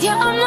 with you on